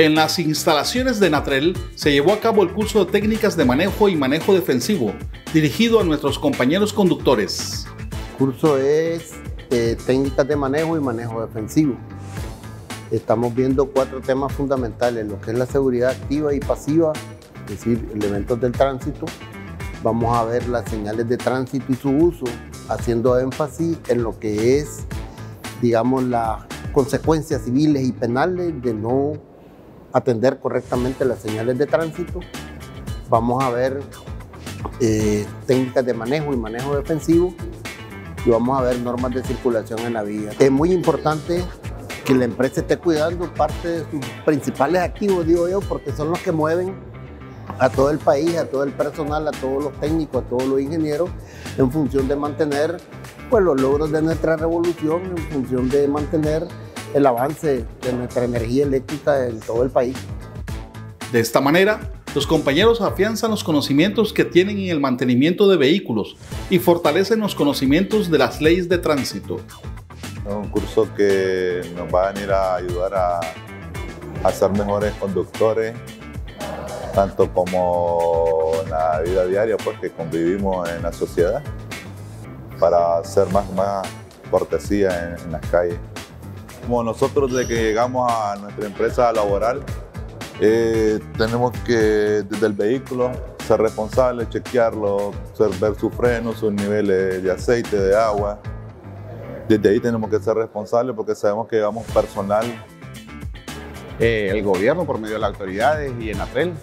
En las instalaciones de Natrel se llevó a cabo el curso de técnicas de manejo y manejo defensivo, dirigido a nuestros compañeros conductores. El curso es eh, técnicas de manejo y manejo defensivo. Estamos viendo cuatro temas fundamentales, lo que es la seguridad activa y pasiva, es decir, elementos del tránsito. Vamos a ver las señales de tránsito y su uso, haciendo énfasis en lo que es, digamos, las consecuencias civiles y penales de no atender correctamente las señales de tránsito. Vamos a ver eh, técnicas de manejo y manejo defensivo y vamos a ver normas de circulación en la vía. Es muy importante que la empresa esté cuidando parte de sus principales activos, digo yo, porque son los que mueven a todo el país, a todo el personal, a todos los técnicos, a todos los ingenieros, en función de mantener pues, los logros de nuestra revolución, en función de mantener el avance de nuestra energía eléctrica en todo el país. De esta manera, los compañeros afianzan los conocimientos que tienen en el mantenimiento de vehículos y fortalecen los conocimientos de las leyes de tránsito. Es un curso que nos va a venir a ayudar a, a ser mejores conductores, tanto como en la vida diaria pues, que convivimos en la sociedad, para ser más, más cortesía en las calles. Como nosotros desde que llegamos a nuestra empresa laboral, eh, tenemos que desde el vehículo ser responsable, chequearlo, ver sus frenos, sus niveles de aceite, de agua. Desde ahí tenemos que ser responsables porque sabemos que llevamos personal. Eh, el gobierno por medio de las autoridades y en ATREL,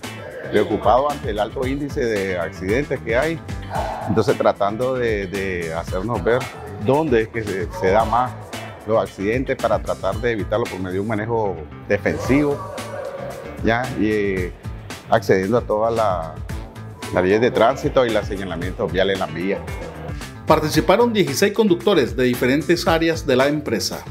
preocupado ante el alto índice de accidentes que hay, entonces tratando de, hacernos ver dónde es que se da más los accidentes para tratar de evitarlo por medio de un manejo defensivo ¿ya? y eh, accediendo a todas las la leyes de tránsito y los señalamientos viales en las vías. Participaron 16 conductores de diferentes áreas de la empresa.